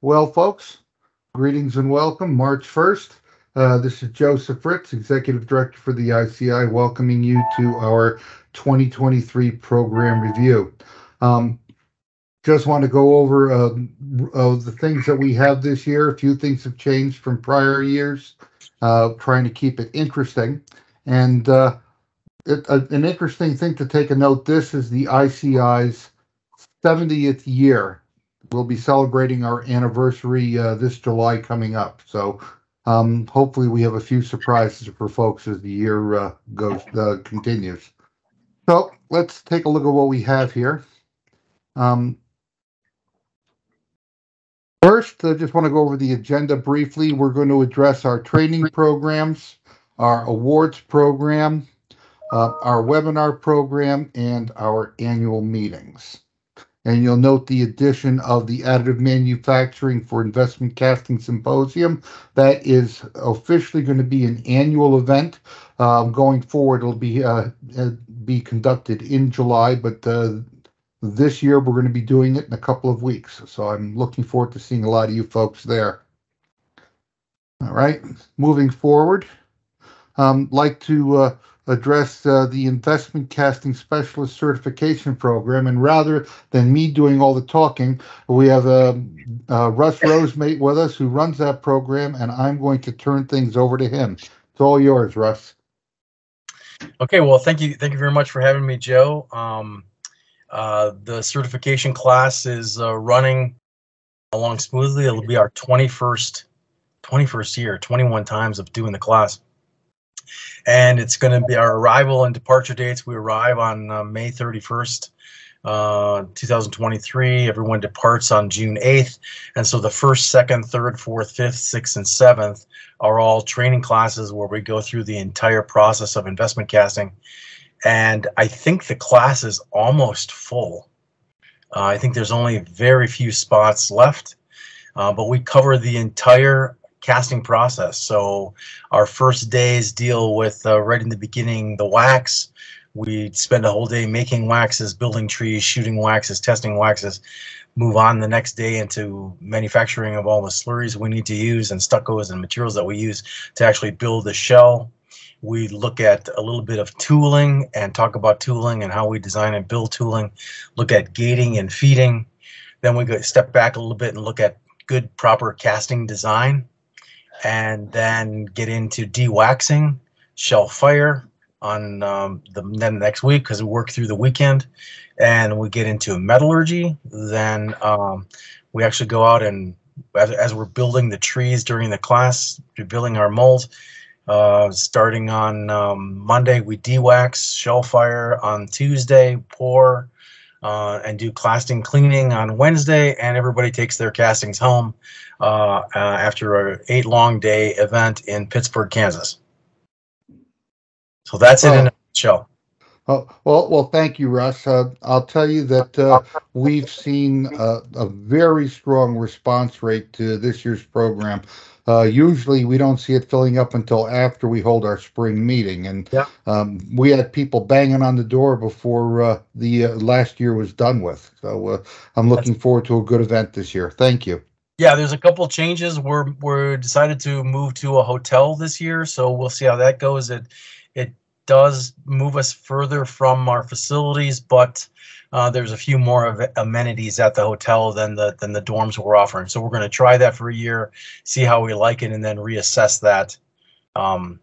Well, folks, greetings and welcome. March 1st. Uh, this is Joseph Fritz, Executive Director for the ICI, welcoming you to our 2023 program review. Um, just want to go over uh, the things that we have this year. A few things have changed from prior years, uh, trying to keep it interesting. And uh, it, uh, an interesting thing to take a note this is the ICI's 70th year. We'll be celebrating our anniversary uh, this July coming up. So um, hopefully we have a few surprises for folks as the year uh, goes uh, continues. So let's take a look at what we have here. Um, first, I just want to go over the agenda briefly. We're going to address our training programs, our awards program, uh, our webinar program, and our annual meetings. And you'll note the addition of the Additive Manufacturing for Investment Casting Symposium. That is officially going to be an annual event. Um, going forward, it'll be uh, uh, be conducted in July, but uh, this year we're going to be doing it in a couple of weeks. So I'm looking forward to seeing a lot of you folks there. All right, moving forward, um, like to uh, address uh, the investment casting specialist certification program. And rather than me doing all the talking, we have uh, uh, Russ Rosemate with us who runs that program, and I'm going to turn things over to him. It's all yours, Russ. Okay, well, thank you, thank you very much for having me, Joe. Um, uh, the certification class is uh, running along smoothly. It'll be our 21st, 21st year, 21 times of doing the class and it's going to be our arrival and departure dates. We arrive on uh, May 31st, uh, 2023. Everyone departs on June 8th, and so the first, second, third, fourth, fifth, sixth, and seventh are all training classes where we go through the entire process of investment casting. And I think the class is almost full. Uh, I think there's only very few spots left, uh, but we cover the entire casting process. So our first days deal with uh, right in the beginning the wax. We spend a whole day making waxes, building trees, shooting waxes, testing waxes. Move on the next day into manufacturing of all the slurries we need to use and stuccos and materials that we use to actually build the shell. We look at a little bit of tooling and talk about tooling and how we design and build tooling. Look at gating and feeding. Then we go step back a little bit and look at good proper casting design and then get into dewaxing, shell fire on um, the then next week because we work through the weekend, and we get into metallurgy. Then um, we actually go out and as, as we're building the trees during the class, we're building our molds. Uh, starting on um, Monday, we dewax, shell fire on Tuesday, pour, uh, and do casting cleaning on Wednesday, and everybody takes their castings home uh, uh, after an eight long day event in Pittsburg, Kansas. So that's it in a nutshell. Oh, well, well, thank you, Russ. Uh, I'll tell you that uh, we've seen a, a, very strong response rate to this year's program. Uh, usually, we don't see it filling up until after we hold our spring meeting, and yeah. um, we had people banging on the door before uh, the uh, last year was done with. So uh, I'm looking That's- forward to a good event this year. Thank you. Yeah, there's a couple changes. We're we're decided to move to a hotel this year, so we'll see how that goes. It does move us further from our facilities, but uh, there's a few more amenities at the hotel than the than the dorms we're offering. So we're going to try that for a year, see how we like it, and then reassess that um,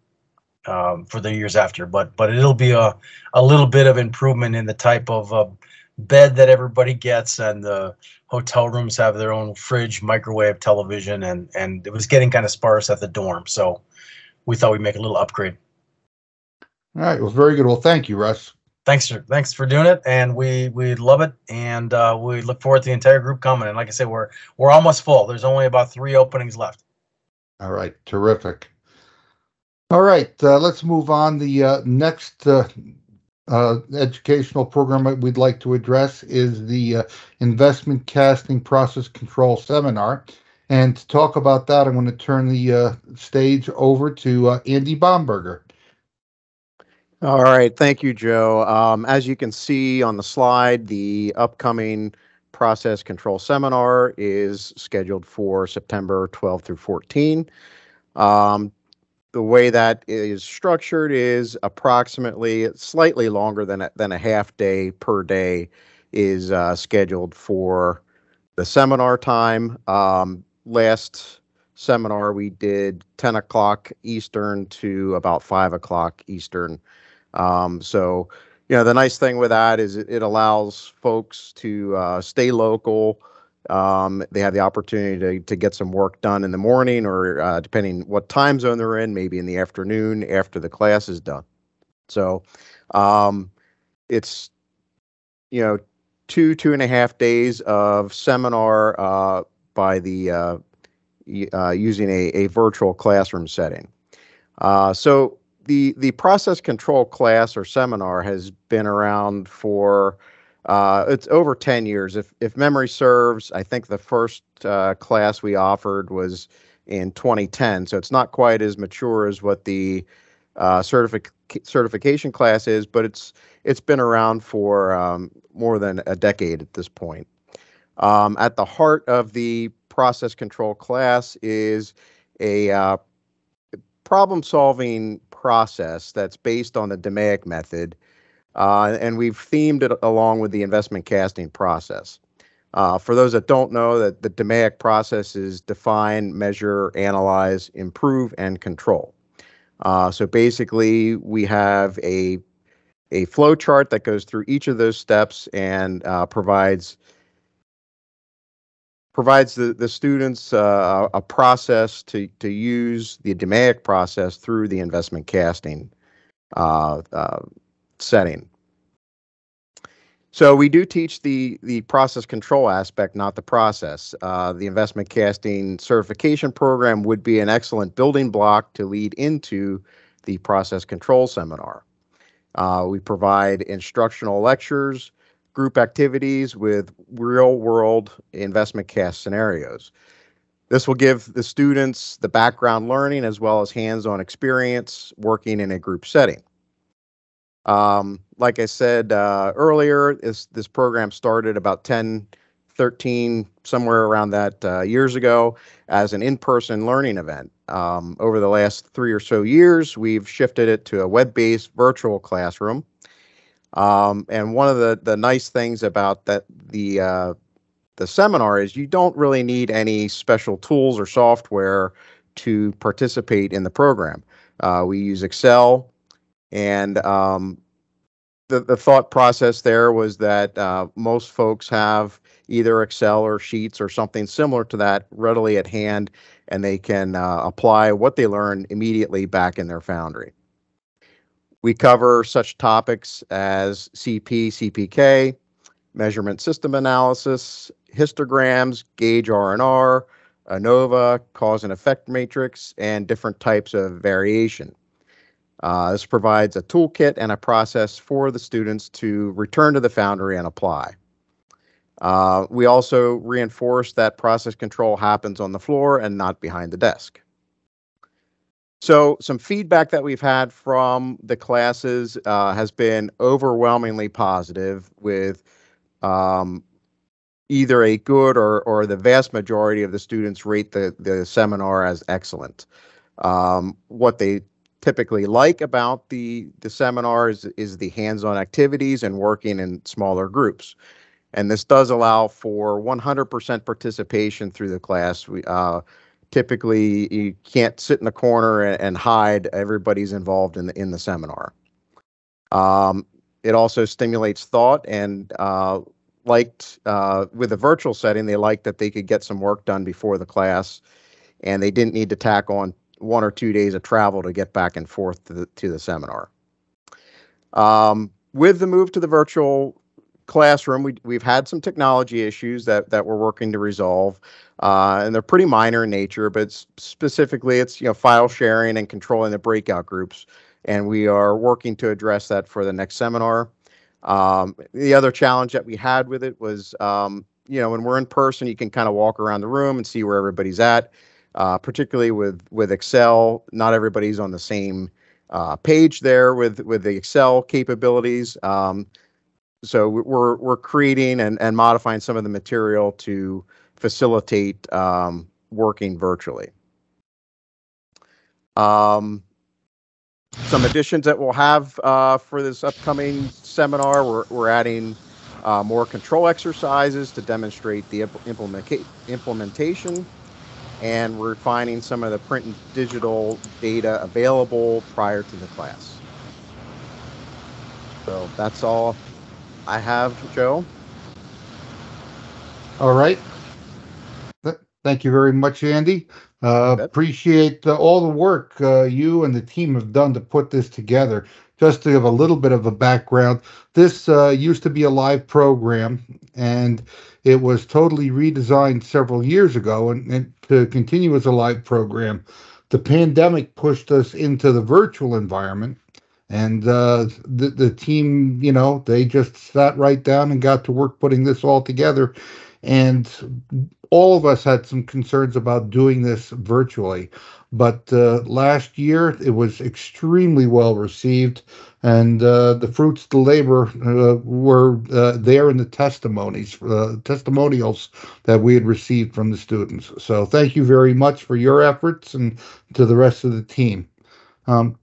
um, for the years after. But but it'll be a a little bit of improvement in the type of uh, bed that everybody gets and the hotel rooms have their own fridge, microwave, television, and and it was getting kind of sparse at the dorm. So we thought we'd make a little upgrade. All right, well, very good. Well, thank you, Russ. Thanks for thanks for doing it, and we we love it, and uh, we look forward to the entire group coming. And like I said, we're we're almost full. There's only about three openings left. All right, terrific. All right, uh, let's move on. The uh, next uh, uh, educational program that we'd like to address is the uh, investment casting process control seminar. And to talk about that, I'm going to turn the uh, stage over to uh, Andy Bomberger. All right, thank you, Joe. Um, as you can see on the slide, the upcoming process control seminar is scheduled for September 12 through 14. Um, the way that is structured is approximately slightly longer than a, than a half day per day is uh, scheduled for the seminar time. Um, last seminar we did 10 o'clock Eastern to about 5 o'clock Eastern. Um, so, you know, the nice thing with that is it, allows folks to uh, stay local. Um, they have the opportunity to, to get some work done in the morning or uh, depending what time zone they're in, maybe in the afternoon after the class is done. So um, it's, you know, two, two and a half days of seminar uh, by the uh, using a, a virtual classroom setting. Uh, so the the process control class or seminar has been around for uh, it's over 10 years. If if memory serves, I think the first uh, class we offered was in 2010. So it's not quite as mature as what the uh, certific- certification class is, but it's it's been around for um, more than a decade at this point. Um, at the heart of the process control class is a uh, problem solving process that's based on the DMAIC method. Uh, and we've themed it along with the investment casting process. Uh, for those that don't know, that the DMAIC process is define, measure, analyze, improve, and control. Uh, so basically, we have a a flow chart that goes through each of those steps and uh, provides provides the, the students uh, a process to, to use the DMAIC process through the investment casting uh, uh, setting. So we do teach the, the process control aspect, not the process. Uh, the investment casting certification program would be an excellent building block to lead into the process control seminar. Uh, we provide instructional lectures, group activities with real world investment cast scenarios. This will give the students the background learning as well as hands on experience working in a group setting. Um, like I said uh, earlier, this, this program started about 10, 13, somewhere around that uh, years ago as an in person learning event. Um, over the last three or so years, we've shifted it to a web based virtual classroom um, and one of the the nice things about that the uh, the seminar is you don't really need any special tools or software to participate in the program. Uh, we use Excel, and um, the the thought process there was that uh, most folks have either Excel or Sheets or something similar to that readily at hand, and they can uh, apply what they learn immediately back in their Foundry. We cover such topics as CP, CPK, measurement system analysis, histograms, gauge R&R, ANOVA, cause and effect matrix, and different types of variation. Uh, this provides a toolkit and a process for the students to return to the Foundry and apply. Uh, we also reinforce that process control happens on the floor and not behind the desk. So, some feedback that we've had from the classes uh, has been overwhelmingly positive, with um, either a good or or the vast majority of the students rate the the seminar as excellent. Um, what they typically like about the the seminar is, is the hands-on activities and working in smaller groups. And this does allow for 100% participation through the class. We, uh, typically you can't sit in the corner and, hide. Everybody's involved in the in the seminar. Um, it also stimulates thought and uh, liked uh, with a virtual setting. They liked that they could get some work done before the class, and they didn't need to tack on one or two days of travel to get back and forth to the to the seminar. Um, with the move to the virtual classroom, we, we've had some technology issues that that we're working to resolve uh, and they're pretty minor in nature, but specifically it's you know file sharing and controlling the breakout groups, and we are working to address that for the next seminar. Um, the other challenge that we had with it was um, you know when we're in person, you can kind of walk around the room and see where everybody's at. Uh, particularly with with Excel, not everybody's on the same uh, page there with with the Excel capabilities. Um, so we're we're creating and, and modifying some of the material to facilitate um, working virtually. Um, some additions that we'll have uh, for this upcoming seminar, we're, we're adding uh, more control exercises to demonstrate the implement implementation and we're refining some of the print and digital data available prior to the class. So that's all I have, Joe. All right. Th- thank you very much, Andy. Uh, appreciate uh, all the work uh, you and the team have done to put this together. Just to give a little bit of a background, this uh, used to be a live program, and it was totally redesigned several years ago, and, and to continue as a live program. The pandemic pushed us into the virtual environment, and uh, the the team, you know, they just sat right down and got to work putting this all together. And all of us had some concerns about doing this virtually, but uh, last year it was extremely well received, and uh, the fruits of the labor uh, were uh, there in the testimonies, uh, testimonials that we had received from the students. So thank you very much for your efforts and to the rest of the team. Um,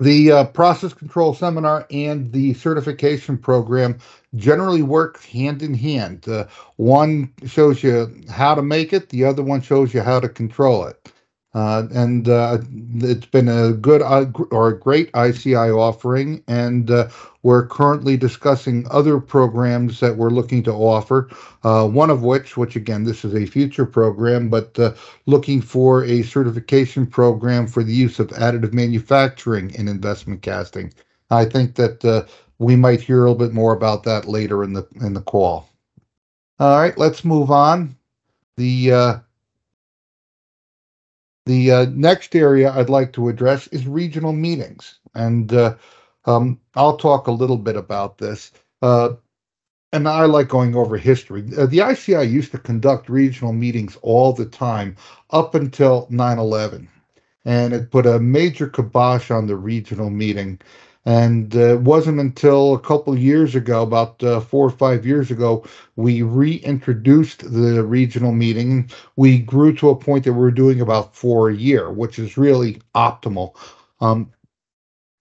the uh, process control seminar and the certification program generally work hand in hand. Uh, one shows you how to make it, the other one shows you how to control it. Uh, and uh, it's been a good uh, or a great ICI offering, and uh, we're currently discussing other programs that we're looking to offer. Uh, one of which, which again, this is a future program, but uh, looking for a certification program for the use of additive manufacturing in investment casting. I think that we might hear a little bit more about that later in the in the call. All right, let's move on. The the uh, next area I'd like to address is regional meetings. And uh, um, I'll talk a little bit about this. Uh, and I like going over history. Uh, the ICI used to conduct regional meetings all the time up until 9 11. And it put a major kibosh on the regional meeting. And uh, it wasn't until a couple years ago, about uh, four or five years ago, we reintroduced the regional meeting. We grew to a point that we were doing about four a year, which is really optimal. Um,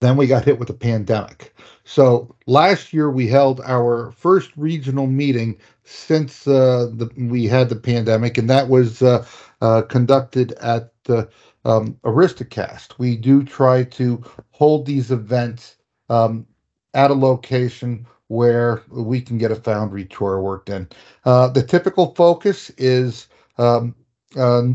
then we got hit with the pandemic. So last year we held our first regional meeting since uh, the, we had the pandemic, and that was uh, uh, conducted at um, Aristocast. We do try to hold these events um, at a location where we can get a foundry tour worked in. Uh, the typical focus is um,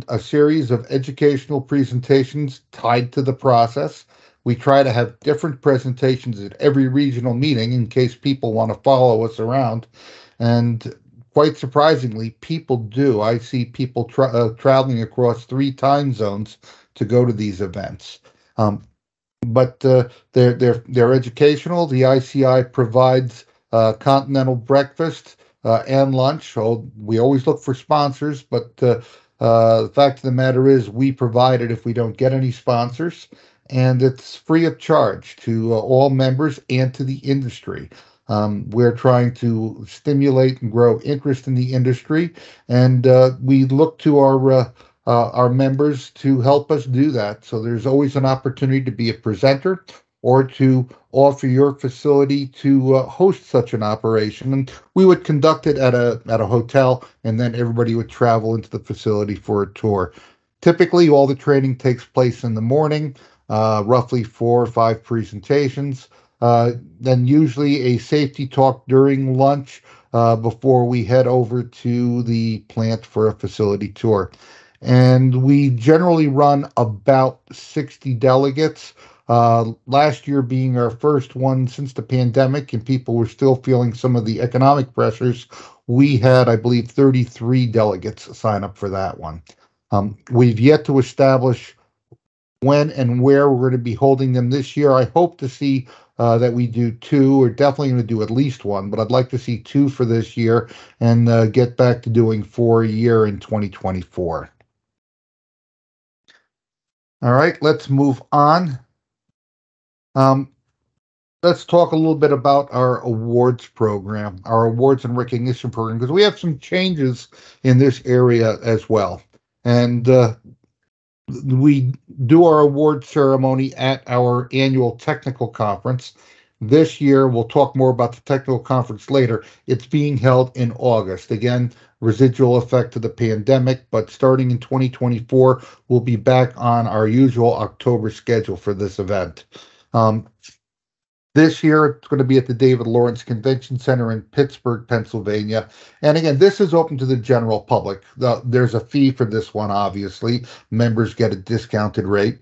a series of educational presentations tied to the process. We try to have different presentations at every regional meeting in case people want to follow us around. And quite surprisingly, people do. I see people tra- uh, traveling across three time zones to go to these events. Um, but uh, they're they're they're educational. The ICI provides uh, continental breakfast uh, and lunch. So we always look for sponsors, but uh, uh, the fact of the matter is we provide it if we don't get any sponsors, and it's free of charge to uh, all members and to the industry. Um, we're trying to stimulate and grow interest in the industry, and we look to our uh, our members to help us do that. So there's always an opportunity to be a presenter or to offer your facility to uh, host such an operation. And we would conduct it at a at a hotel, and then everybody would travel into the facility for a tour. Typically, all the training takes place in the morning, uh, roughly four or five presentations. Uh, then usually a safety talk during lunch uh, before we head over to the plant for a facility tour and we generally run about 60 delegates. Uh, last year being our first one since the pandemic, and people were still feeling some of the economic pressures, we had, I believe, 33 delegates sign up for that one. Um, we've yet to establish when and where we're going to be holding them this year. I hope to see uh, that we do two. We're definitely going to do at least one, but I'd like to see two for this year and uh, get back to doing four a year in 2024. All right, let's move on. Um, let's talk a little bit about our awards program, our awards and recognition program, because we have some changes in this area as well. And uh, we do our award ceremony at our annual technical conference. This year, we'll talk more about the technical conference later. It's being held in August. Again, residual effect of the pandemic, but starting in 2024, we'll be back on our usual October schedule for this event. Um, this year, it's going to be at the David Lawrence Convention Center in Pittsburgh, Pennsylvania. And again, this is open to the general public. there's a fee for this one, obviously. Members get a discounted rate.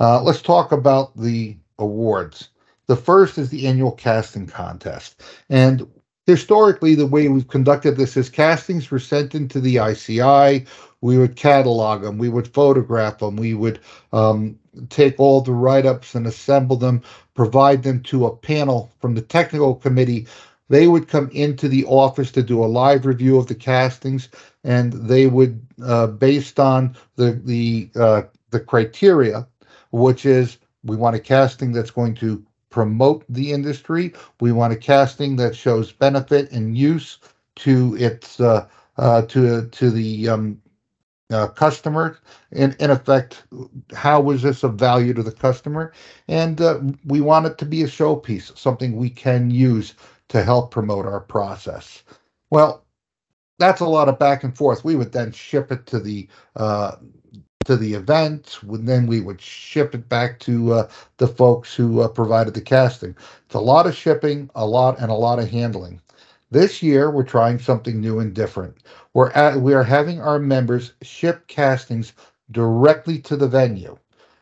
Uh, let's talk about the awards. The first is the annual casting contest. And historically, the way we've conducted this is castings were sent into the ICI. We would catalog them, we would photograph them, we would um, take all the write ups and assemble them, provide them to a panel from the technical committee. They would come into the office to do a live review of the castings, and they would, uh, based on the the uh, the criteria, which is we want a casting that's going to promote the industry. We want a casting that shows benefit and use to its uh, uh, to to the um, uh, customer. In in effect, how was this of value to the customer? And uh, we want it to be a showpiece, something we can use to help promote our process. Well, that's a lot of back and forth. We would then ship it to the uh, to the event. And then we would ship it back to uh, the folks who uh, provided the casting. It's a lot of shipping, a lot, and a lot of handling. This year, we're trying something new and different. We're at, we are having our members ship castings directly to the venue.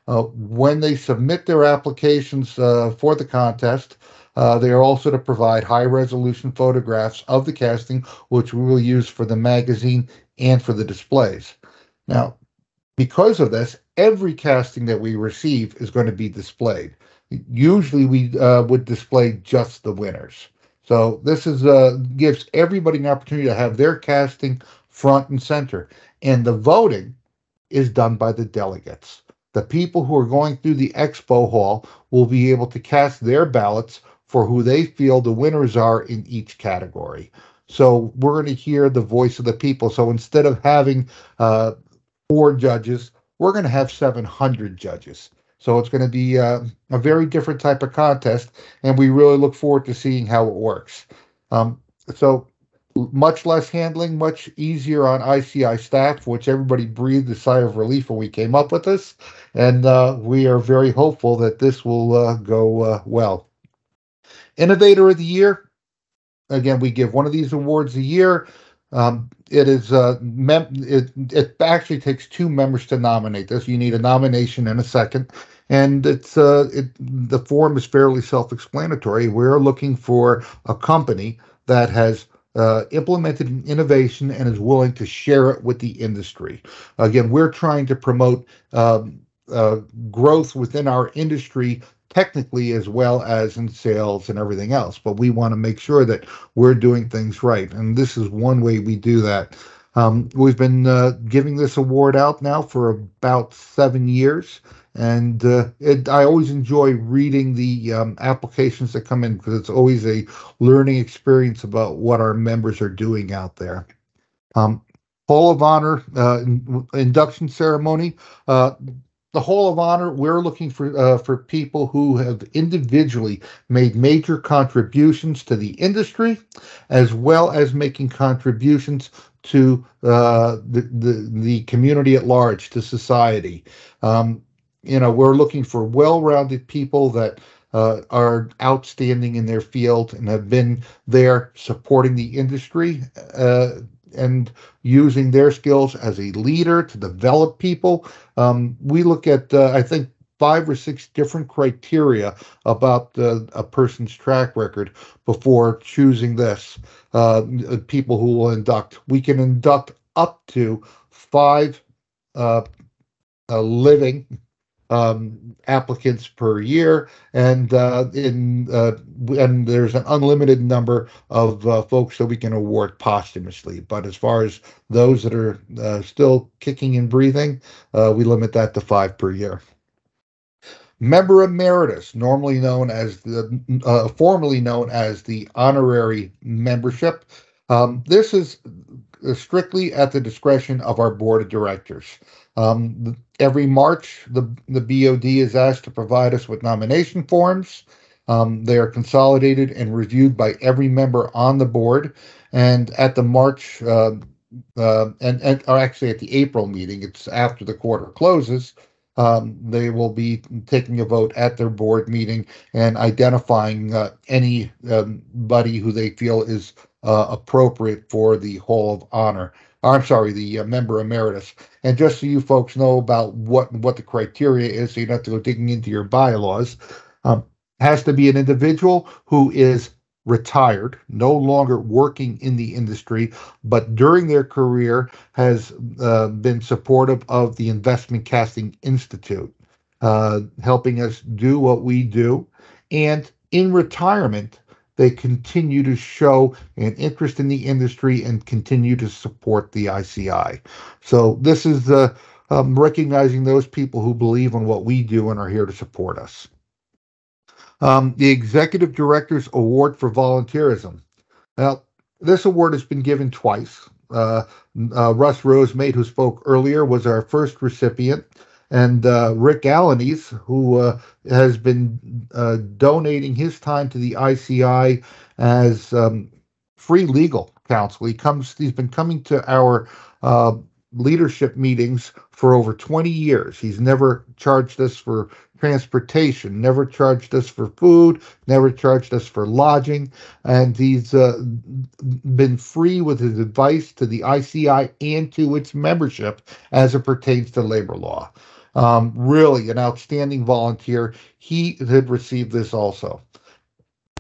Uh, when they submit their applications uh, for the contest, uh, they are also to provide high resolution photographs of the casting, which we will use for the magazine and for the displays. Now, because of this, every casting that we receive is going to be displayed. Usually, we uh, would display just the winners. So this is uh, gives everybody an opportunity to have their casting front and center, and the voting is done by the delegates. The people who are going through the expo hall will be able to cast their ballots for who they feel the winners are in each category. So we're going to hear the voice of the people. So instead of having uh, four judges. We're going to have 700 judges. So it's going to be uh, a very different type of contest, and we really look forward to seeing how it works. Um, so much less handling, much easier on ICI staff, which everybody breathed a sigh of relief when we came up with this, and uh, we are very hopeful that this will uh, go uh, well. Innovator of the Year. Again, we give one of these awards a year. Um, it is uh, mem- it, it actually takes two members to nominate this. You need a nomination and a second, and it's uh, it the form is fairly self-explanatory. We're looking for a company that has uh, implemented an innovation and is willing to share it with the industry. Again, we're trying to promote um, uh, growth within our industry technically as well as in sales and everything else. But we want to make sure that we're doing things right. And this is one way we do that. Um, we've been uh, giving this award out now for about seven years. And uh, it, I always enjoy reading the um, applications that come in because it's always a learning experience about what our members are doing out there. Um, Hall of Honor uh, induction ceremony. Uh, the Hall of Honor, we're looking for uh, for people who have individually made major contributions to the industry, as well as making contributions to uh, the, the the community at large, to society. Um, you know, we're looking for well-rounded people that uh, are outstanding in their field and have been there supporting the industry uh, and using their skills as a leader to develop people. Um, we look at, uh, I think, five or six different criteria about uh, a person's track record before choosing this. Uh, people who will induct. We can induct up to five uh, uh living um, applicants per year, and uh, in uh, and there's an unlimited number of uh, folks that we can award posthumously. But as far as those that are uh, still kicking and breathing, uh, we limit that to five per year. member emeritus, normally known as the, uh, formerly known as the honorary membership. Um, this is strictly at the discretion of our board of directors. Um, every March, the, the BOD is asked to provide us with nomination forms. Um, they are consolidated and reviewed by every member on the board. And at the March, uh, uh, and, and or actually at the April meeting, it's after the quarter closes, um, they will be taking a vote at their board meeting and identifying uh, anybody um, who they feel is uh, appropriate for the Hall of Honor. I'm sorry, the uh, member emeritus. And just so you folks know about what what the criteria is, so you don't have to go digging into your bylaws, um, has to be an individual who is retired, no longer working in the industry, but during their career has uh, been supportive of the Investment Casting Institute, uh, helping us do what we do. And in retirement, they continue to show an interest in the industry and continue to support the ICI. So this is uh, um, recognizing those people who believe in what we do and are here to support us. Um, the Executive Director's Award for Volunteerism. Now, this award has been given twice. Uh, uh, Russ Rosemate, who spoke earlier, was our first recipient and uh, Rick Alanis, who uh, has been uh, donating his time to the ICI as um, free legal counsel. He comes, he's been coming to our uh, leadership meetings for over 20 years. He's never charged us for transportation, never charged us for food, never charged us for lodging, and he's uh, been free with his advice to the ICI and to its membership as it pertains to labor law. Um, really an outstanding volunteer. He had received this also.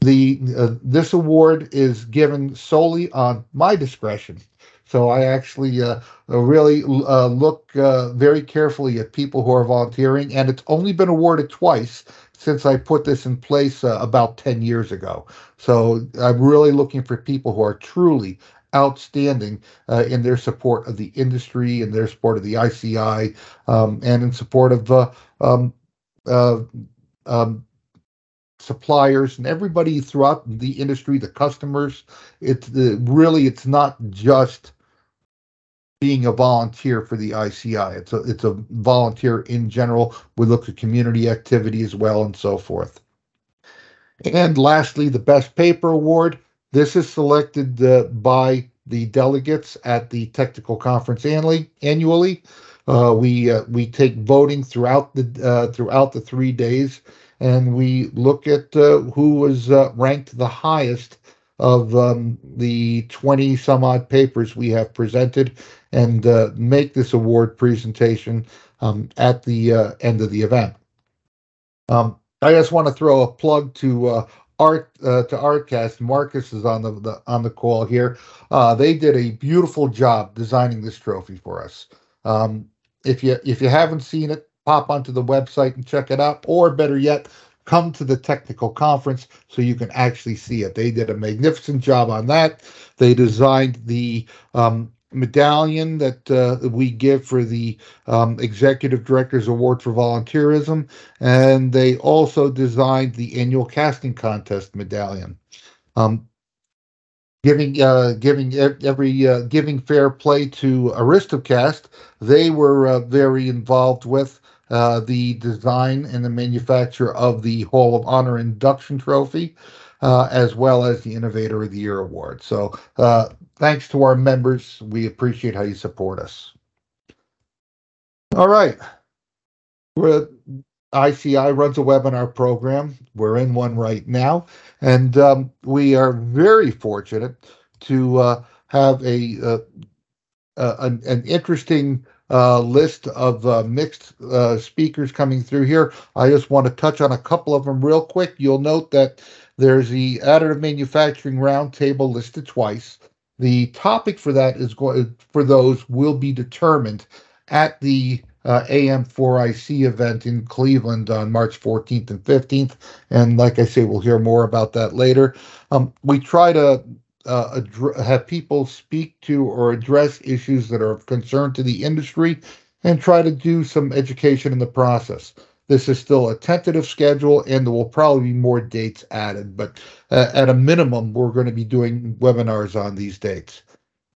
The uh, this award is given solely on my discretion. So I actually uh, uh really uh, look uh, very carefully at people who are volunteering, and it's only been awarded twice since I put this in place uh, about 10 years ago. So I'm really looking for people who are truly outstanding uh, in their support of the industry, in their support of the ICI, um, and in support of uh, um, uh, um, suppliers and everybody throughout the industry, the customers. It's really it's not just being a volunteer for the ICI. It's a it's a volunteer in general. We look at community activity as well and so forth. And lastly, the best paper award. This is selected uh, by the delegates at the technical conference annually. Annually, uh, we uh, we take voting throughout the uh, throughout the three days, and we look at uh, who was uh, ranked the highest of um, the 20 some odd papers we have presented and make this award presentation um, at the end of the event. Um, I just want to throw a plug to art uh, to Artcast. Marcus is on the, the on the call here. Uh, they did a beautiful job designing this trophy for us. Um, if you if you haven't seen it pop onto the website and check it out or better yet come to the technical conference so you can actually see it. They did a magnificent job on that. They designed the um, medallion that uh, we give for the um, Executive Director's Award for Volunteerism, and they also designed the annual casting contest medallion. Um, giving uh, giving every uh, giving fair play to Aristocast, they were uh, very involved with. Uh, the design and the manufacture of the Hall of Honor induction trophy, uh, as well as the Innovator of the Year award. So uh, thanks to our members. We appreciate how you support us. All right. We're, ICI runs a webinar program. We're in one right now. And um, we are very fortunate to uh, have a, uh, uh, an, an, interesting uh, list of uh, mixed uh, speakers coming through here. I just want to touch on a couple of them real quick. You'll note that there's the additive manufacturing roundtable listed twice. The topic for that is going for those will be determined at the uh, AM4IC event in Cleveland on March 14th and 15th. And like I say, we'll hear more about that later. Um, we try to uh, have people speak to or address issues that are of concern to the industry and try to do some education in the process. This is still a tentative schedule, and there will probably be more dates added. But uh, at a minimum, we're going to be doing webinars on these dates.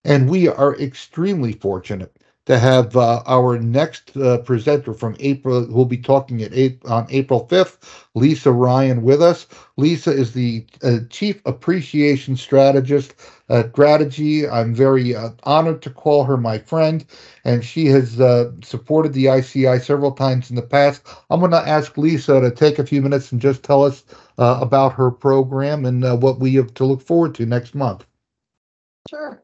And we are extremely fortunate to have uh, our next uh, presenter from April, who'll be talking at eight, on April 5th, Lisa Ryan, with us. Lisa is the uh, Chief Appreciation Strategist at Grategy. I'm very uh, honored to call her my friend, and she has uh, supported the ICI several times in the past. I'm going to ask Lisa to take a few minutes and just tell us uh, about her program and what we have to look forward to next month. Sure.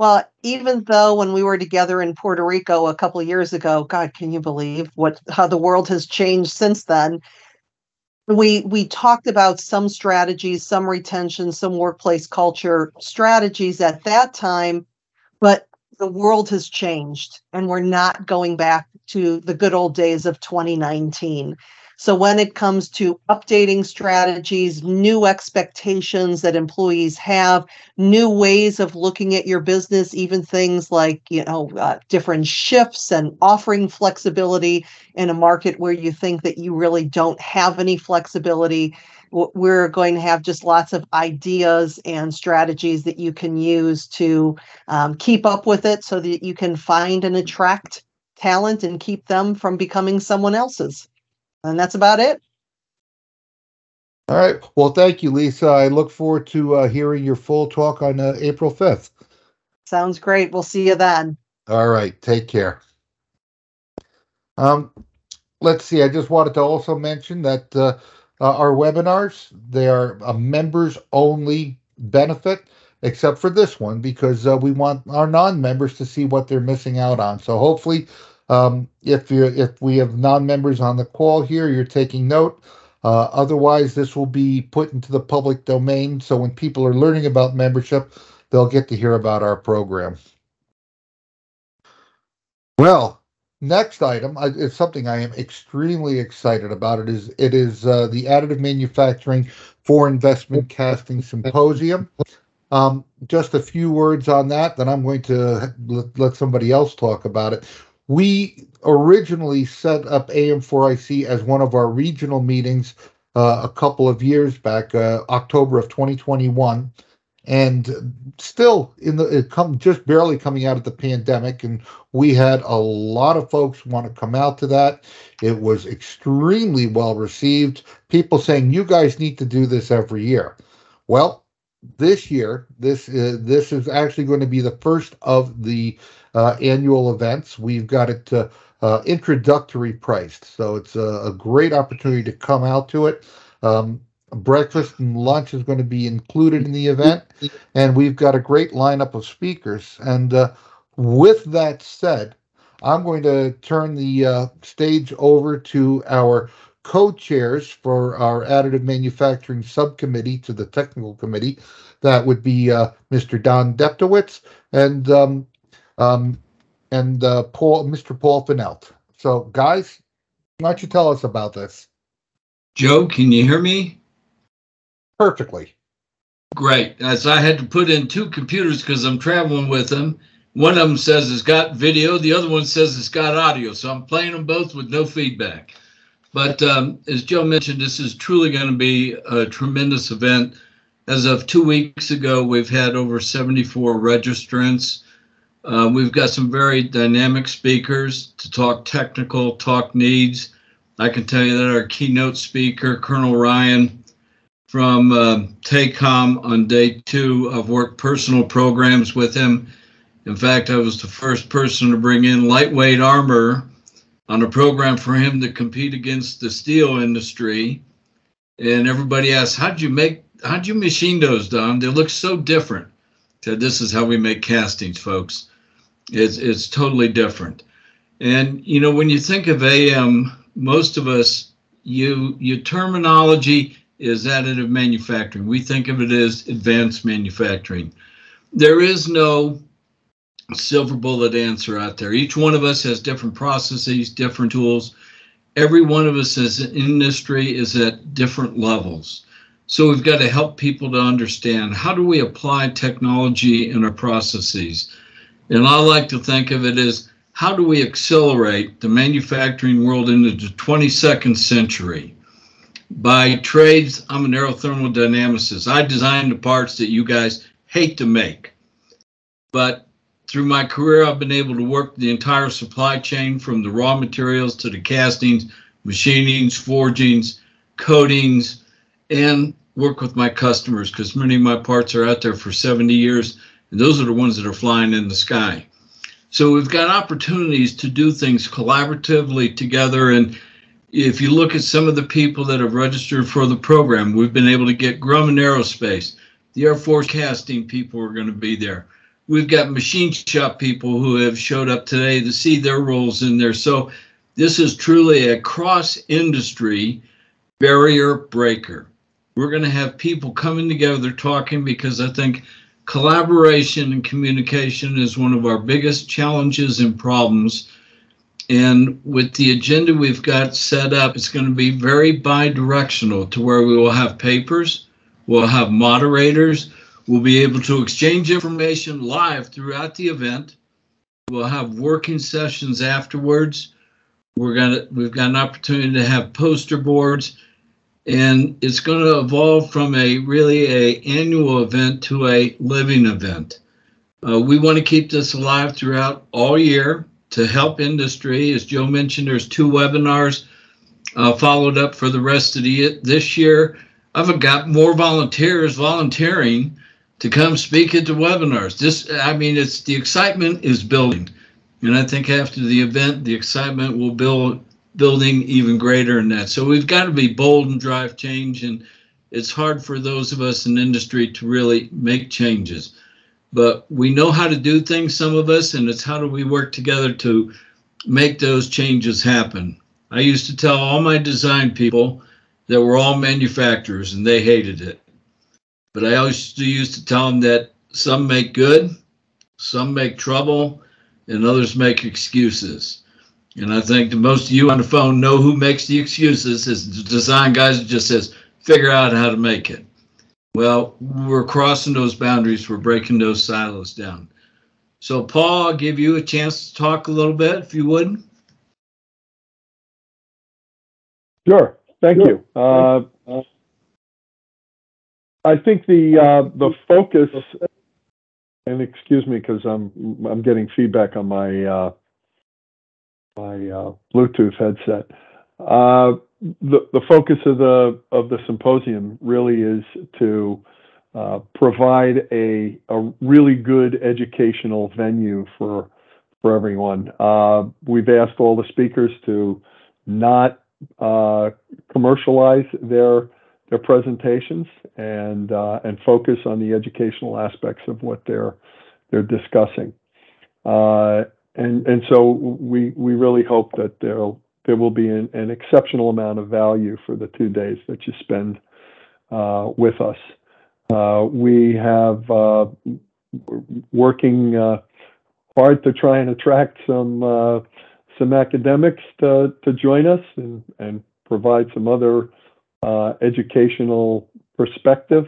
Well, even though when we were together in Puerto Rico a couple years ago, God, can you believe what how the world has changed since then? We we talked about some strategies, some retention, some workplace culture strategies at that time, but the world has changed and we're not going back to the good old days of 2019. So when it comes to updating strategies, new expectations that employees have, new ways of looking at your business, even things like, you know, uh, different shifts and offering flexibility in a market where you think that you really don't have any flexibility, we're going to have just lots of ideas and strategies that you can use to um, keep up with it so that you can find and attract talent and keep them from becoming someone else's. And that's about it. All right. Well, thank you, Lisa. I look forward to uh, hearing your full talk on uh, April 5th. Sounds great. We'll see you then. All right. Take care. Um, let's see. I just wanted to also mention that uh, uh our webinars they are a members only benefit, except for this one because uh, we want our non-members to see what they're missing out on. So hopefully um, if you if we have non-members on the call here, you're taking note. Uh, otherwise, this will be put into the public domain. So when people are learning about membership, they'll get to hear about our program. Well, next item is something I am extremely excited about. It is it is uh, the additive manufacturing for investment casting symposium. Um, just a few words on that. Then I'm going to let somebody else talk about it we originally set up AM4IC as one of our regional meetings uh, a couple of years back, uh, October of 2021, and still in the come just barely coming out of the pandemic, and we had a lot of folks want to come out to that. It was extremely well received. People saying you guys need to do this every year. Well, this year, this is, this is actually going to be the first of the uh, annual events. We've got it uh, uh, introductory priced, so it's a, a, great opportunity to come out to it. Um, breakfast and lunch is going to be included in the event, and we've got a great lineup of speakers. And uh, with that said, I'm going to turn the uh, stage over to our co-chairs for our additive manufacturing subcommittee to the technical committee. That would be Mr. Don Deptowitz and um, um, and uh, Paul, Mr. Paul Finelt. So, guys, why don't you tell us about this? Joe, can you hear me? Perfectly. Great. As I had to put in two computers because I'm traveling with them. One of them says it's got video, the other one says it's got audio. So I'm playing them both with no feedback. But um, as Joe mentioned, this is truly going to be a tremendous event. As of two weeks ago, we've had over 74 registrants. Uh, we've got some very dynamic speakers to talk technical, talk needs. I can tell you that our keynote speaker, Colonel Ryan from uh, TACOM on day two of work personal programs with him. In fact, I was the first person to bring in lightweight armor on a program for him to compete against the steel industry. And everybody asked, how'd you make, how'd you machine those, Don? They look so different. said, this is how we make castings, folks. It's, it's totally different. And, you know, when you think of AM, most of us, you, your terminology is additive manufacturing. We think of it as advanced manufacturing. There is no silver bullet answer out there. Each one of us has different processes, different tools. Every one of us as an industry is at different levels. So we've got to help people to understand how do we apply technology in our processes. And I like to think of it as how do we accelerate the manufacturing world into the 22nd century? By trades, I'm an aerothermodynamicist. I design the parts that you guys hate to make. But through my career, I've been able to work the entire supply chain from the raw materials to the castings, machinings, forgings, coatings, and work with my customers because many of my parts are out there for 70 years, and those are the ones that are flying in the sky. So we've got opportunities to do things collaboratively together. And if you look at some of the people that have registered for the program, we've been able to get Grumman Aerospace, the Air Force casting people are going to be there. We've got machine shop people who have showed up today to see their roles in there. So this is truly a cross industry barrier breaker. We're going to have people coming together talking because I think collaboration and communication is one of our biggest challenges and problems. And with the agenda we've got set up, it's going to be very bi directional to where we will have papers, we'll have moderators, we'll be able to exchange information live throughout the event. We'll have working sessions afterwards. We're gonna we've got an opportunity to have poster boards and it's going to evolve from a really a annual event to a living event. Uh, we want to keep this alive throughout all year to help industry. As Joe mentioned, there's two webinars uh, followed up for the rest of the year. this year. I've got more volunteers volunteering to come speak at the webinars. This, I mean, it's the excitement is building, and I think after the event, the excitement will build building even greater than that. So we've got to be bold and drive change. And it's hard for those of us in industry to really make changes. But we know how to do things, some of us, and it's how do we work together to make those changes happen. I used to tell all my design people that we're all manufacturers and they hated it. But I always used to tell them that some make good, some make trouble, and others make excuses. And I think the most of you on the phone know who makes the excuses is the design guys just says, figure out how to make it. Well, we're crossing those boundaries. We're breaking those silos down. So, Paul, I'll give you a chance to talk a little bit, if you would. Sure. Thank sure. you. Uh, I think the uh, the focus, and excuse me because I'm I'm getting feedback on my uh, my uh, Bluetooth headset. Uh, the the focus of the of the symposium really is to uh, provide a a really good educational venue for for everyone. Uh, we've asked all the speakers to not uh, commercialize their their presentations and uh, and focus on the educational aspects of what they're they're discussing. And and so we we really hope that there'll there will be an, an exceptional amount of value for the two days that you spend uh, with us. Uh, we have uh, working uh, hard to try and attract some uh, some academics to to join us and and provide some other uh, educational perspective,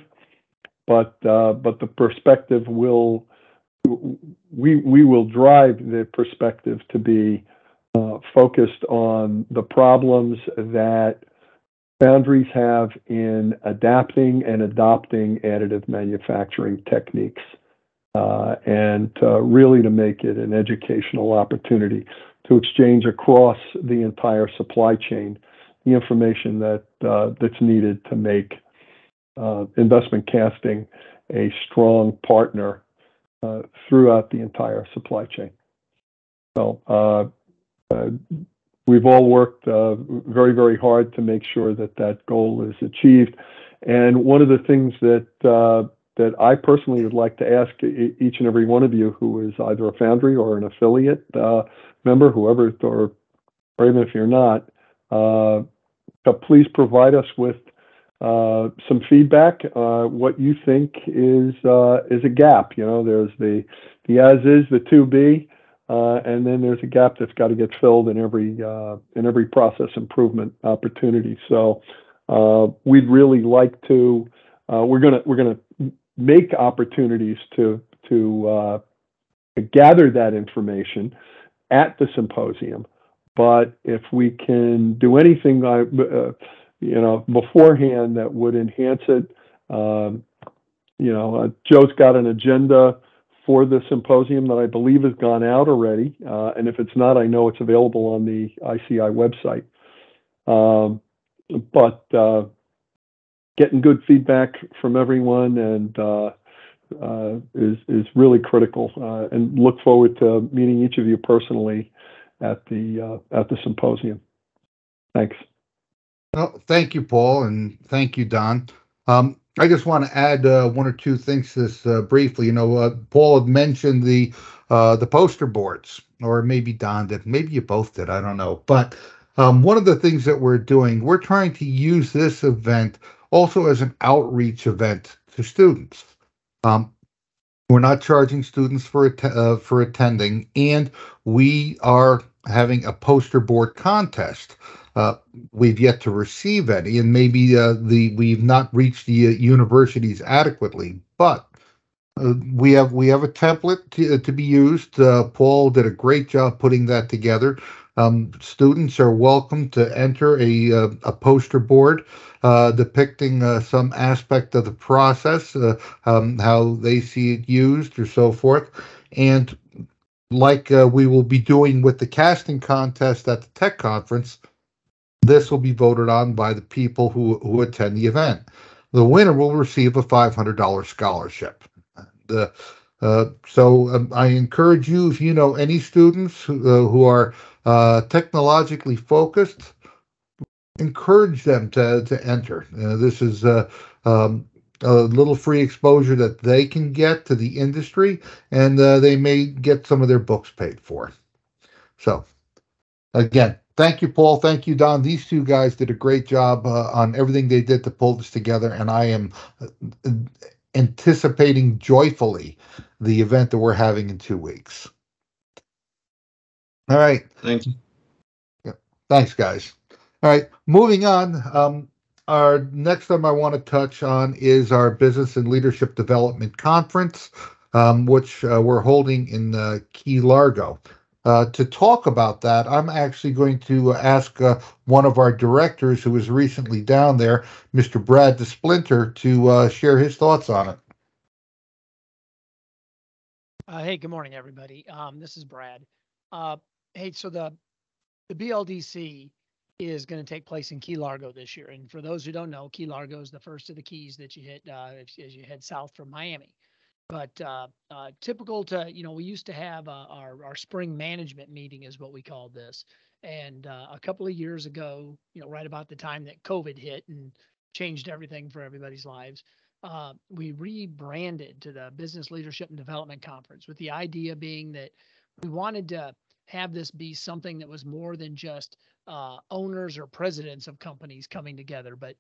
but but the perspective will we we will drive the perspective to be uh, focused on the problems that foundries have in adapting and adopting additive manufacturing techniques, uh, and uh, really to make it an educational opportunity to exchange across the entire supply chain the information that uh, that's needed to make uh, investment casting a strong partner throughout the entire supply chain. So uh, uh, we've all worked very, very hard to make sure that that goal is achieved. And one of the things that that I personally would like to ask each and every one of you who is either a foundry or an affiliate uh, member, whoever, or, or even if you're not, uh, please provide us with uh, some feedback. Uh, what you think is uh, is a gap? You know, there's the the as is, the to be, uh, and then there's a gap that's got to get filled in every uh, in every process improvement opportunity. So we'd really like to. we're gonna we're gonna make opportunities to to, gather that information at the symposium. But if we can do anything, uh, you know, beforehand that would enhance it, um, you know, uh, Joe's got an agenda for the symposium that I believe has gone out already. Uh, and if it's not, I know it's available on the ICI website. Um, but uh, getting good feedback from everyone and uh, uh, is is really critical. Uh, and look forward to meeting each of you personally at the uh, at the symposium. Thanks. Well, thank you, Paul, and thank you, Don. Um, I just want to add uh, one or two things to this uh, briefly. You know, uh, Paul had mentioned the uh, the poster boards, or maybe Don did. Maybe you both did. I don't know. But um, one of the things that we're doing, we're trying to use this event also as an outreach event to students. Um, we're not charging students for att- uh, for attending, and we are having a poster board contest. Uh, we've yet to receive any, and maybe uh, the we've not reached the uh, universities adequately. But uh, we have we have a template to, to be used. Uh, Paul did a great job putting that together. Um, students are welcome to enter a uh, a poster board depicting some aspect of the process, um, how they see it used, or so forth, and like we will be doing with the casting contest at the tech conference this will be voted on by the people who, who attend the event. The winner will receive a $500 scholarship. The, uh, so um, I encourage you, if you know any students who, uh, who are uh, technologically focused, encourage them to, to enter. Uh, this is uh, um, a little free exposure that they can get to the industry, and uh, they may get some of their books paid for. So, again, thank you, Paul. Thank you, Don. These two guys did a great job uh, on everything they did to pull this together, and I am uh, anticipating joyfully the event that we're having in two weeks. All right. Thanks. Yeah. Thanks, guys. All right. Moving on. Um, our next thing I want to touch on is our Business and Leadership Development Conference, um, which uh, we're holding in uh, Key Largo. Uh, to talk about that, I'm actually going to ask uh, one of our directors who was recently down there, Mr. Brad DeSplinter, to uh, share his thoughts on it. Uh, hey, good morning, everybody. Um, this is Brad. Uh, hey, so the the BLDC is going to take place in Key Largo this year, and for those who don't know, Key Largo is the first of the keys that you hit as you head south from Miami. But uh, uh, typical to, you know, we used to have uh, our, our spring management meeting, is what we called this. And uh, a couple of years ago, you know, right about the time that COVID hit and changed everything for everybody's lives, uh, we rebranded to the Business Leadership and Development Conference with the idea being that we wanted to have this be something that was more than just uh, owners or presidents of companies coming together, but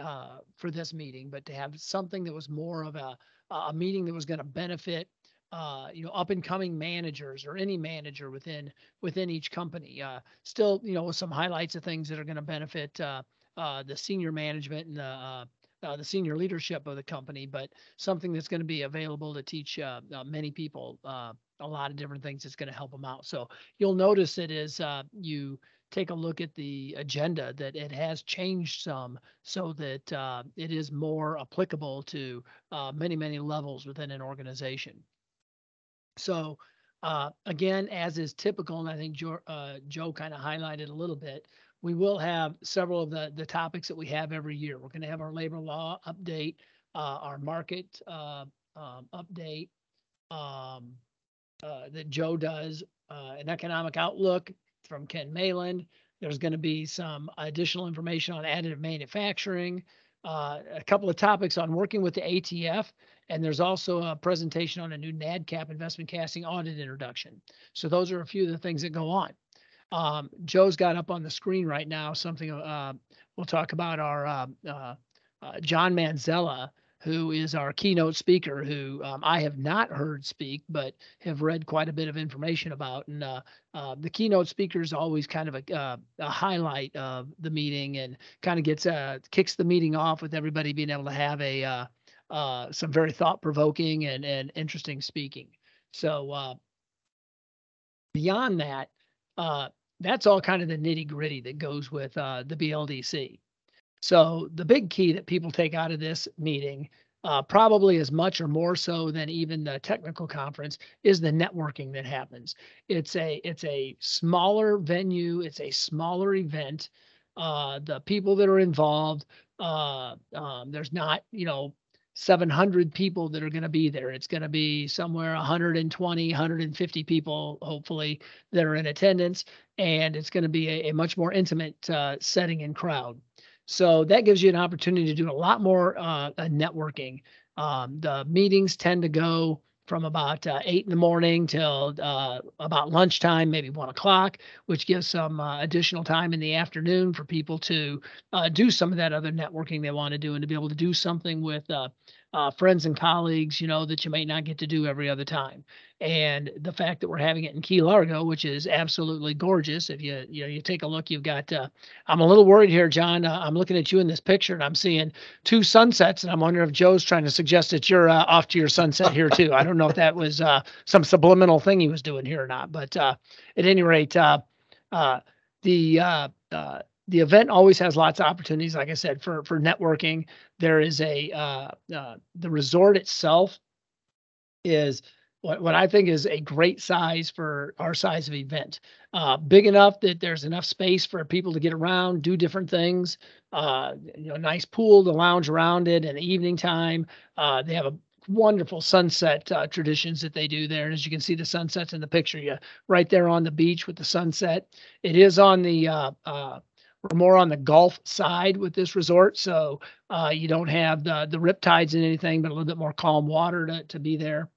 uh, for this meeting, but to have something that was more of a a meeting that was going to benefit uh, you know up and coming managers or any manager within within each company. Uh, still, you know, with some highlights of things that are going to benefit uh, uh, the senior management and the uh, uh, the senior leadership of the company, but something that's going to be available to teach many people a lot of different things that's going to help them out. So you'll notice it is you take a look at the agenda that it has changed some so that uh, it is more applicable to uh, many, many levels within an organization. So uh, again, as is typical, and I think Joe, uh, Joe kind of highlighted a little bit, we will have several of the, the topics that we have every year. We're going to have our labor law update, uh, our market uh, um, update um, that Joe does, an economic outlook, from Ken Mayland. There's going to be some additional information on additive manufacturing, uh, a couple of topics on working with the ATF, and there's also a presentation on a new NADCAP investment casting audit introduction. So those are a few of the things that go on. Um, Joe's got up on the screen right now something uh, we'll talk about our uh, uh, uh John Manzella who is our keynote speaker, who um, I have not heard speak, but have read quite a bit of information about. And uh, uh, the keynote speaker is always kind of a, uh, a highlight of the meeting and kind of gets uh, kicks the meeting off with everybody being able to have a uh, uh, some very thought provoking and, and interesting speaking. So beyond that, that's all kind of the nitty gritty that goes with the BLDC. So the big key that people take out of this meeting, uh, probably as much or more so than even the technical conference, is the networking that happens. It's a it's a smaller venue. It's a smaller event. Uh, the people that are involved, uh, um, there's not you know 700 people that are going to be there. It's going to be somewhere 120, 150 people, hopefully, that are in attendance. And it's going to be a, a much more intimate uh, setting and crowd. So that gives you an opportunity to do a lot more uh, networking. Um, the meetings tend to go from about uh, eight in the morning till uh, about lunchtime, maybe one o'clock, which gives some uh, additional time in the afternoon for people to uh, do some of that other networking they want to do and to be able to do something with uh, friends and colleagues, you know, that you may not get to do every other time. And the fact that we're having it in Key Largo, which is absolutely gorgeous. If you you know you take a look, you've got. Uh, I'm a little worried here, John. Uh, I'm looking at you in this picture, and I'm seeing two sunsets, and I'm wondering if Joe's trying to suggest that you're uh, off to your sunset here too. I don't know if that was uh, some subliminal thing he was doing here or not, but uh, at any rate, uh, uh, the uh, uh, the event always has lots of opportunities. Like I said, for for networking, there is a uh, uh, the resort itself is what, what I think is a great size for our size of event. Uh, big enough that there's enough space for people to get around, do different things. Uh, you know, nice pool to lounge around it in the evening time. Uh, they have a wonderful sunset uh, traditions that they do there. And as you can see, the sunsets in the picture, you right there on the beach with the sunset. It is on the uh, uh, we're more on the Gulf side with this resort, so uh, you don't have the the rip tides and anything, but a little bit more calm water to to be there.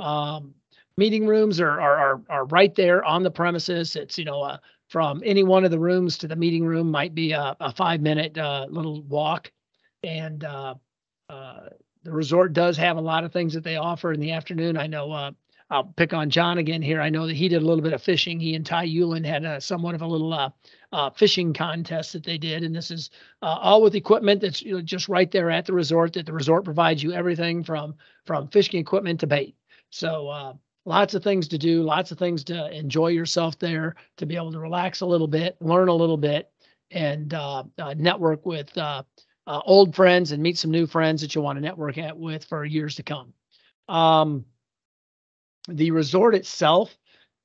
Um, meeting rooms are, are are are right there on the premises. It's you know uh, from any one of the rooms to the meeting room might be a, a five minute uh, little walk, and uh, uh, the resort does have a lot of things that they offer in the afternoon. I know uh, I'll pick on John again here. I know that he did a little bit of fishing. He and Ty Euland had a, somewhat of a little uh, uh, fishing contest that they did, and this is uh, all with equipment that's you know, just right there at the resort. That the resort provides you everything from from fishing equipment to bait. So uh, lots of things to do, lots of things to enjoy yourself there, to be able to relax a little bit, learn a little bit, and uh, uh, network with old friends and meet some new friends that you want to network at with for years to come. Um, the resort itself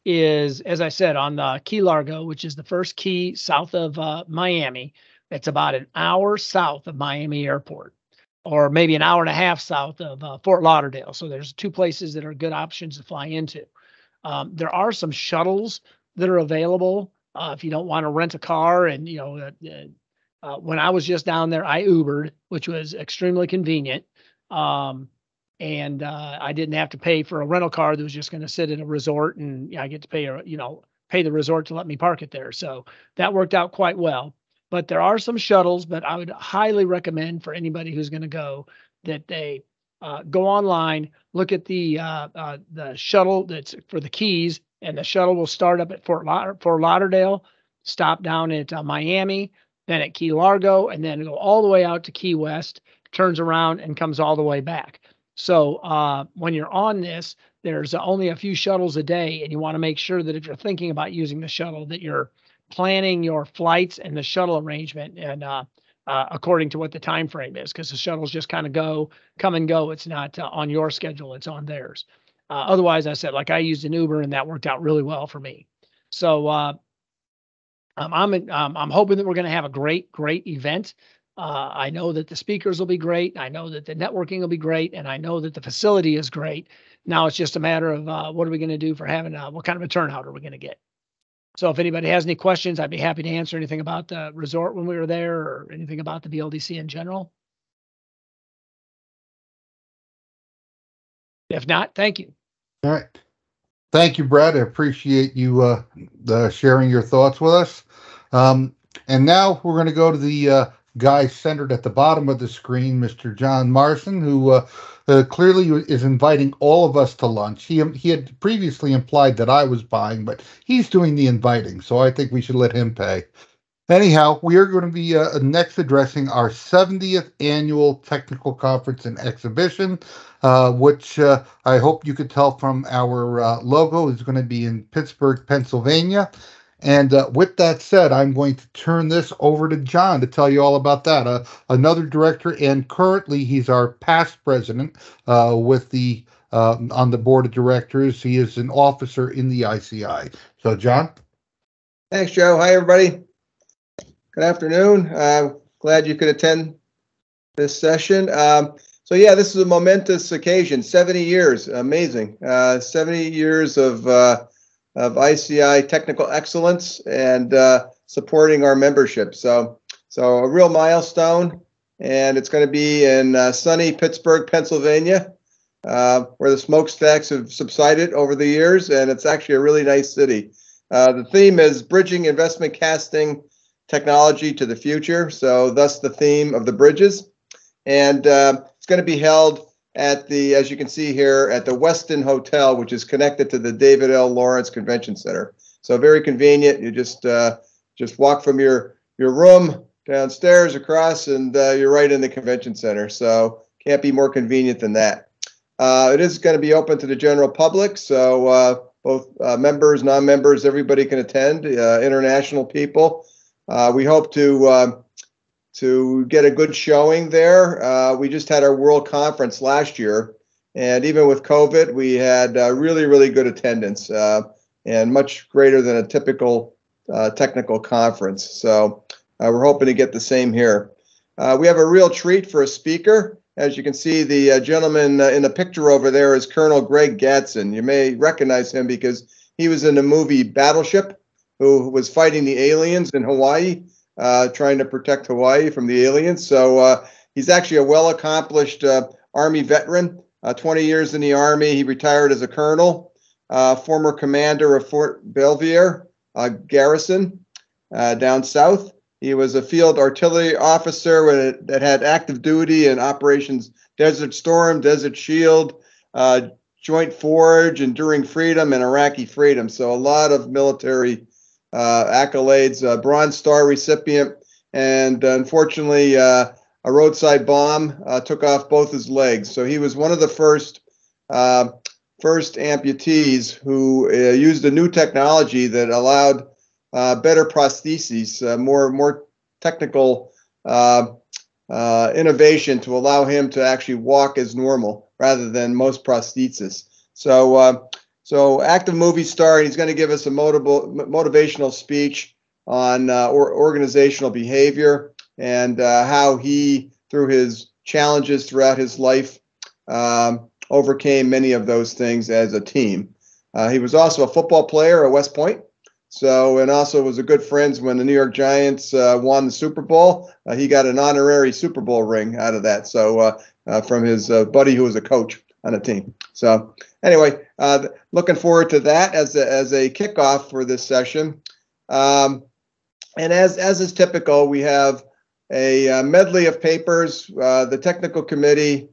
is, as I said, on the Key Largo, which is the first key south of uh, Miami. It's about an hour south of Miami Airport, or maybe an hour and a half south of uh, Fort Lauderdale. So there's two places that are good options to fly into. Um, there are some shuttles that are available uh, if you don't want to rent a car. And you know, uh, when I was just down there, I Ubered, which was extremely convenient. Um, and uh, I didn't have to pay for a rental car that was just going to sit in a resort, and I get to pay a you know pay the resort to let me park it there. So that worked out quite well. But there are some shuttles, but I would highly recommend for anybody who's going to go that they uh, go online, look at the uh, uh, the shuttle that's for the Keys, and the shuttle will start up at Fort, La- Fort Lauderdale, stop down at uh, Miami, then at Key Largo, and then go all the way out to Key West, turns around and comes all the way back. So uh, when you're on this, there's only a few shuttles a day, and you want to make sure that if you're thinking about using the shuttle, that you're planning your flights and the shuttle arrangement and uh, uh, according to what the time frame is, because the shuttles just kind of go, come and go. It's not uh, on your schedule; it's on theirs. Uh, otherwise, I said like I used an Uber, and that worked out really well for me. So uh, um, I'm um, I'm hoping that we're going to have a great great event. Uh, I know that the speakers will be great. I know that the networking will be great, and I know that the facility is great. Now it's just a matter of uh, what are we going to do for having uh, what kind of a turnout are we going to get? So if anybody has any questions, I'd be happy to answer anything about the resort when we were there or anything about the BLDC in general. If not, thank you. All right. Thank you, Brad. I appreciate you uh, the sharing your thoughts with us. Um, and now we're going to go to the uh, guy centered at the bottom of the screen, Mr. John Marson, who uh, uh, clearly is inviting all of us to lunch. He he had previously implied that I was buying, but he's doing the inviting, so I think we should let him pay. Anyhow, we are going to be uh, next addressing our 70th annual technical conference and exhibition, uh, which uh, I hope you could tell from our uh, logo is going to be in Pittsburgh, Pennsylvania. And uh, with that said, I'm going to turn this over to John to tell you all about that. Uh, another director, and currently he's our past president with the on the board of directors. He is an officer in the ICI. So, John. Thanks, Joe. Hi, everybody. Good afternoon. Uh, glad you could attend this session. Um, so yeah, this is a momentous occasion. 70 years, amazing. Uh, 70 years of uh, of ICI technical excellence and uh, supporting our membership. So so a real milestone, and it's going to be in uh, sunny Pittsburgh, Pennsylvania, uh, where the smokestacks have subsided over the years, and it's actually a really nice city. the theme is bridging investment casting technology to the future. So, thus the theme of the bridges. And uh, it's going to be held at the, as you can see here, at the Westin Hotel, which is connected to the David L. Lawrence Convention Center. So very convenient. You just uh, just walk from your your room downstairs across, and uh, you're right in the convention center. So can't be more convenient than that. Uh, it is going to be open to the general public, so uh, both uh, members, non-members, everybody can attend. international people. Uh, we hope to uh, to get a good showing there. Uh, we just had our World Conference last year, and even with COVID, we had uh, really really good attendance uh, and much greater than a typical uh, technical conference. So we're hoping to get the same here. we have a real treat for a speaker. As you can see, the gentleman in the picture over there is Colonel Greg Gadson. You may recognize him because he was in the movie Battleship who was fighting the aliens in Hawaii, uh, trying to protect Hawaii from the aliens. So uh, he's actually a well accomplished uh, Army veteran, uh, 20 years in the Army. He retired as a colonel, uh, former commander of Fort Belvoir uh, Garrison down south. He was a field artillery officer that had active duty in operations Desert Storm, Desert Shield, Joint Forge, Enduring Freedom, and Iraqi Freedom. So a lot of military accolades, uh, Bronze Star recipient, and unfortunately, uh, a roadside bomb took off both his legs. So he was one of the first first amputees who used a new technology that allowed better prostheses, more more technical uh, innovation to allow him to actually walk as normal rather than most prostheses. So uh, so, active movie star, and he's going to give us a motiv- motivational speech on uh, or, organizational behavior and uh, how he, through his challenges throughout his life, um, overcame many of those things as a team. Uh, he was also a football player at West Point. So, and also was a good friends when the New York Giants uh, won the Super Bowl. Uh, he got an honorary Super Bowl ring out of that. So, uh, uh from his uh, buddy who was a coach on a team. So, anyway, uh, looking forward to that as a, as a kickoff for this session. Um, and as as is typical, we have a, uh, medley of papers. Uh, the technical committee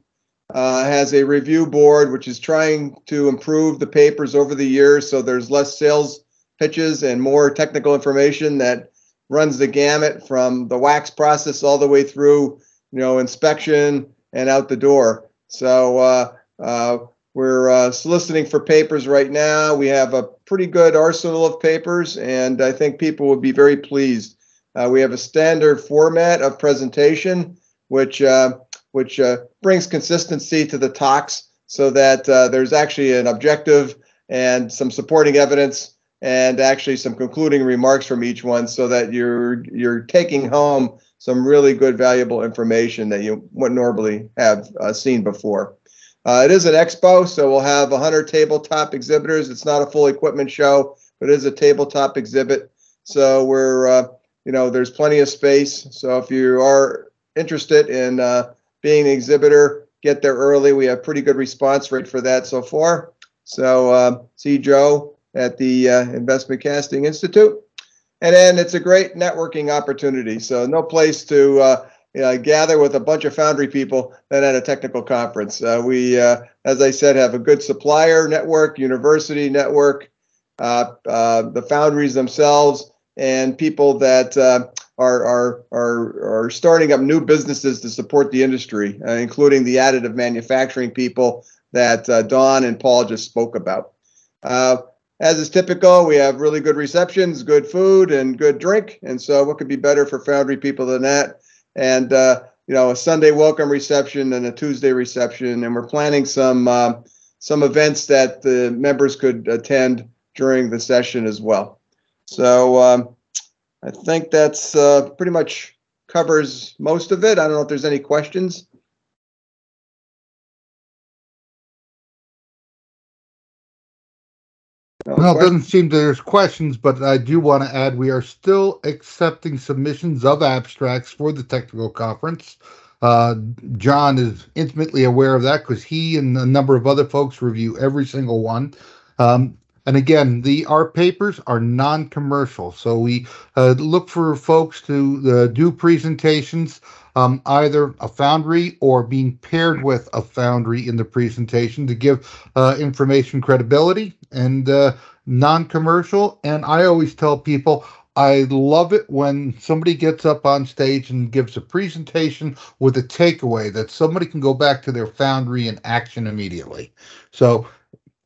uh, has a review board which is trying to improve the papers over the years, so there's less sales pitches and more technical information that runs the gamut from the wax process all the way through, you know, inspection and out the door. So uh, uh, we're uh, soliciting for papers right now. We have a pretty good arsenal of papers, and I think people would be very pleased. Uh, we have a standard format of presentation, which uh, which uh, brings consistency to the talks, so that uh, there's actually an objective and some supporting evidence, and actually some concluding remarks from each one, so that you're you're taking home some really good, valuable information that you wouldn't normally have uh, seen before. Uh, it is an expo, so we'll have 100 tabletop exhibitors. It's not a full equipment show, but it is a tabletop exhibit. So we're, uh, you know, there's plenty of space. So if you are interested in uh, being an exhibitor, get there early. We have pretty good response rate for that so far. So uh, see Joe at the uh, Investment Casting Institute. And then it's a great networking opportunity. So no place to uh, gather with a bunch of foundry people than at a technical conference. Uh, we, uh, as I said, have a good supplier network, university network, uh, uh, the foundries themselves, and people that uh, are are are are starting up new businesses to support the industry, including the additive manufacturing people that Don and Paul just spoke about. As is typical, we have really good receptions, good food, and good drink. And so, what could be better for Foundry people than that? And uh, you know, a Sunday welcome reception and a Tuesday reception, and we're planning some uh, some events that the members could attend during the session as well. So um, I think that's uh, pretty much covers most of it. I don't know if there's any questions. No Well, it doesn't seem there's questions, but I do want to add we are still accepting submissions of abstracts for the technical conference. Uh, John is intimately aware of that because he and a number of other folks review every single one. Um, and again, the our papers are non-commercial, so we uh, look for folks to uh, do presentations, um, either a foundry or being paired with a foundry in the presentation to give uh, information credibility and uh, non-commercial. And I always tell people I love it when somebody gets up on stage and gives a presentation with a takeaway that somebody can go back to their foundry and action immediately. So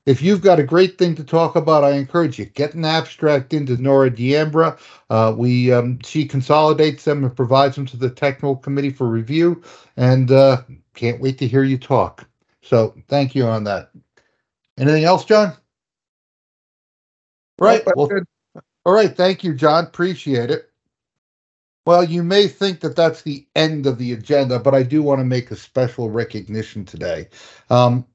if you've got a great thing to talk about, I encourage you get an abstract into Nora Diambra. Uh, we um, she consolidates them and provides them to the technical committee for review, and uh, can't wait to hear you talk. So thank you on that. Anything else, John? Right. Well, good. all right. Thank you, John. Appreciate it. Well, you may think that that's the end of the agenda, but I do want to make a special recognition today. Um,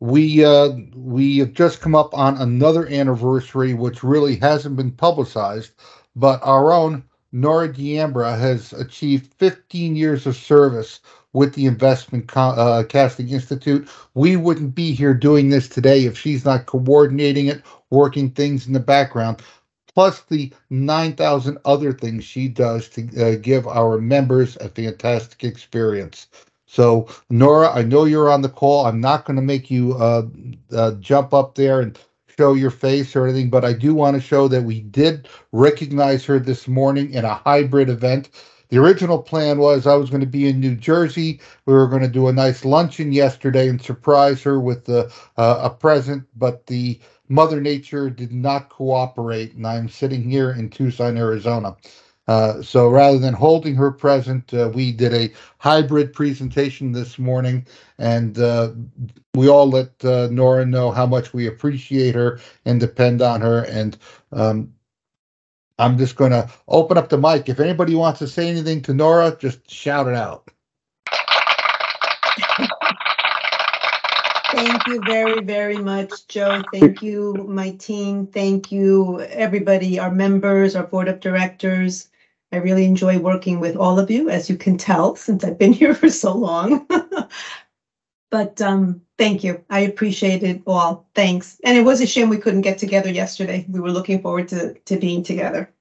we uh, we have just come up on another anniversary, which really hasn't been publicized, but our own Nora Diambra has achieved 15 years of service with the Investment Co- uh, Casting Institute. We wouldn't be here doing this today if she's not coordinating it, working things in the background, plus the 9,000 other things she does to uh, give our members a fantastic experience. So, Nora, I know you're on the call. I'm not going to make you uh, uh, jump up there and show your face or anything, but I do want to show that we did recognize her this morning in a hybrid event. The original plan was I was going to be in New Jersey. We were going to do a nice luncheon yesterday and surprise her with the, uh, a present, but the Mother Nature did not cooperate, and I'm sitting here in Tucson, Arizona. Uh, so rather than holding her present, uh, we did a hybrid presentation this morning, and uh, we all let uh, Nora know how much we appreciate her and depend on her. And um, I'm just going to open up the mic. If anybody wants to say anything to Nora, just shout it out. Thank you very, very much, Joe. Thank you, my team. Thank you, everybody, our members, our board of directors. I really enjoy working with all of you, as you can tell, since I've been here for so long. But um, thank you. I appreciate it all. Thanks. And it was a shame we couldn't get together yesterday. We were looking forward to, to being together.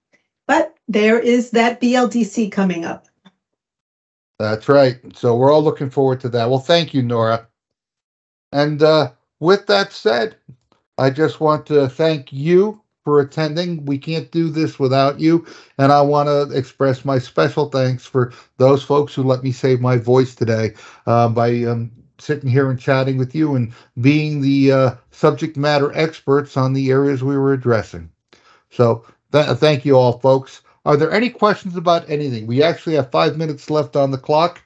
But there is that BLDC coming up. That's right. So we're all looking forward to that. Well, thank you, Nora. And uh, with that said, I just want to thank you for attending. We can't do this without you. And I want to express my special thanks for those folks who let me save my voice today uh, by um, sitting here and chatting with you and being the uh, subject matter experts on the areas we were addressing. So th- thank you all, folks. Are there any questions about anything? We actually have five minutes left on the clock.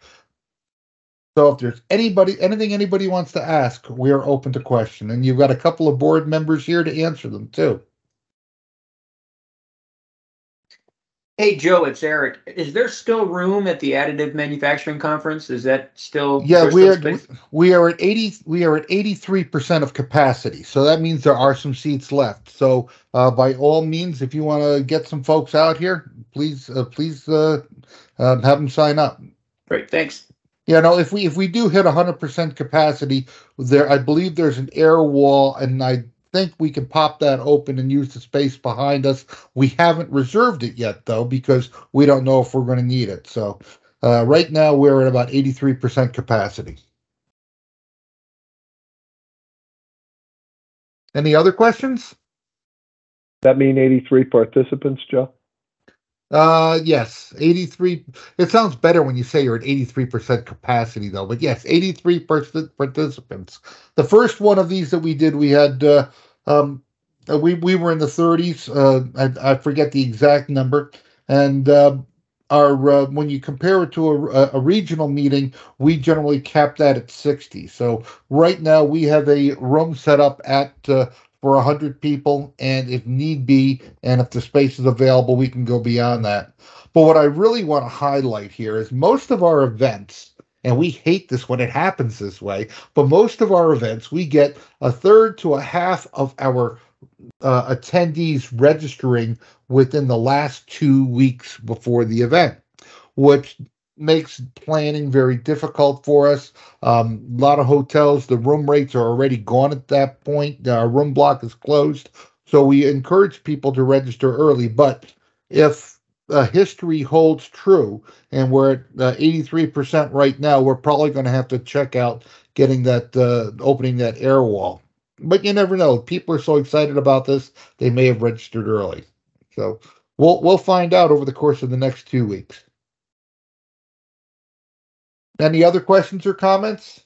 So if there's anybody, anything anybody wants to ask, we are open to question. And you've got a couple of board members here to answer them too. Hey, Joe, it's Eric. Is there still room at the additive manufacturing conference? Is that still? Yeah, we are space? we are at eighty we are at eighty three percent of capacity. So that means there are some seats left. So uh, by all means, if you want to get some folks out here, please uh, please uh, uh, have them sign up. Great, thanks. Yeah, no, if we if we do hit hundred percent capacity, there I believe there's an air wall, and I think we can pop that open and use the space behind us. We haven't reserved it yet though, because we don't know if we're going to need it. So uh, right now we're at about eighty three percent capacity. Any other questions? That mean 83 participants, Joe? Uh, yes, 83. It sounds better when you say you're at 83% capacity, though. But yes, 83 participants. The first one of these that we did, we had, uh, um, uh, we, we were in the 30s. Uh, I, I forget the exact number. And, uh, our, uh, when you compare it to a, a regional meeting, we generally cap that at 60. So right now we have a room set up at, uh, for 100 people, and if need be, and if the space is available, we can go beyond that. But what I really want to highlight here is most of our events, and we hate this when it happens this way, but most of our events, we get a third to a half of our uh, attendees registering within the last two weeks before the event, which makes planning very difficult for us. Um, a lot of hotels, the room rates are already gone at that point. Our room block is closed. So we encourage people to register early. But if uh, history holds true and we're at uh, 83% right now, we're probably going to have to check out getting that, uh, opening that air wall. But you never know. People are so excited about this, they may have registered early. So we'll we'll find out over the course of the next two weeks. Any other questions or comments?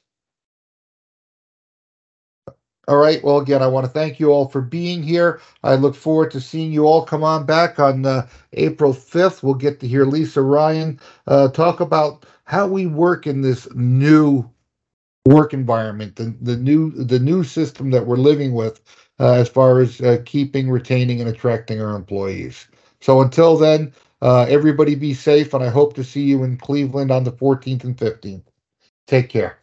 All right. Well, again, I want to thank you all for being here. I look forward to seeing you all come on back on uh, April 5th. We'll get to hear Lisa Ryan uh, talk about how we work in this new work environment, the, the new the new system that we're living with uh, as far as uh, keeping, retaining, and attracting our employees. So until then, uh, everybody be safe, and I hope to see you in Cleveland on the 14th and 15th. Take care.